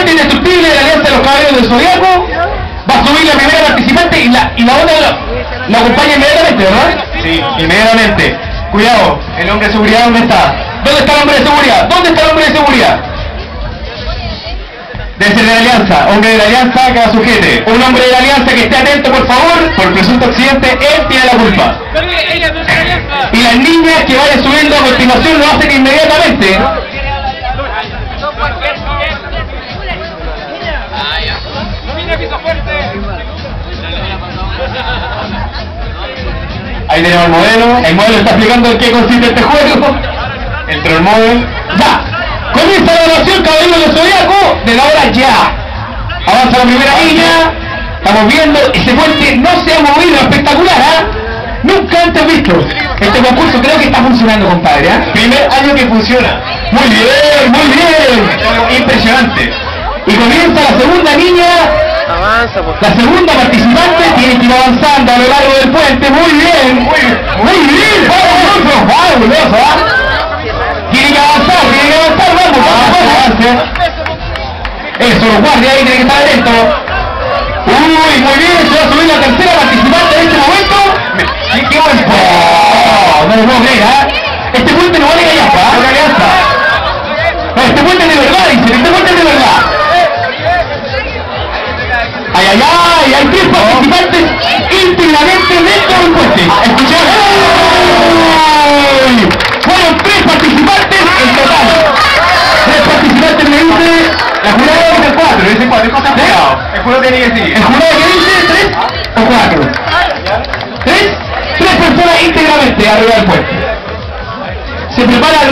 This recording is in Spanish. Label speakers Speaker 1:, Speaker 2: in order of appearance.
Speaker 1: indestructible de la Alianza de los Caballeros del Zodiaco. Va a subir la primera participante y la, y la otra la, la acompaña inmediatamente, ¿verdad?
Speaker 2: Sí.
Speaker 1: Inmediatamente. Cuidado, el hombre de seguridad, ¿dónde está? ¿Dónde está el hombre de seguridad? ¿Dónde está el hombre de seguridad? Debe ser de la Alianza, hombre de la Alianza que la sujete. Un hombre de la Alianza que esté atento, por favor, por presunto accidente, él tiene la culpa. Y las niñas que vayan subiendo a continuación lo hacen inmediatamente. Ahí tenemos el modelo. El modelo está explicando en qué consiste este juego. Entró el modelo. ¡Ya! Comienza la oración, caballero del zodiaco, de la hora ya. Avanza la primera niña. Estamos viendo, ese puente no se ha movido, espectacular, ¿ah? Nunca antes visto. Este concurso creo que está funcionando, compadre, ¿ah? Primer año que funciona. Muy bien, muy bien. Impresionante. Y comienza la segunda niña.
Speaker 3: Avanza, por
Speaker 1: La segunda participante tiene que ir avanzando a lo largo del puente. Muy, los guardias ahí tienen que estar atentos. Uy, muy bien. Se va a subir la tercera participante en este momento. ¡Qué qué buen ¡Oh! No lo puedo creer, ¿ah? Este puente no vale gallampa. Una alianza. No, este puente es de verdad, dicen. Este puente es de verdad. ¡Ay, ay, ay! Hay tres participantes cuatro, yo hice cuatro, cosa jurado.
Speaker 2: El jurado tiene que seguir.
Speaker 1: ¿El jurado qué dice? ¿Tres o cuatro? ¿Tres? Tres personas íntegramente arriba del puente. Se prepara el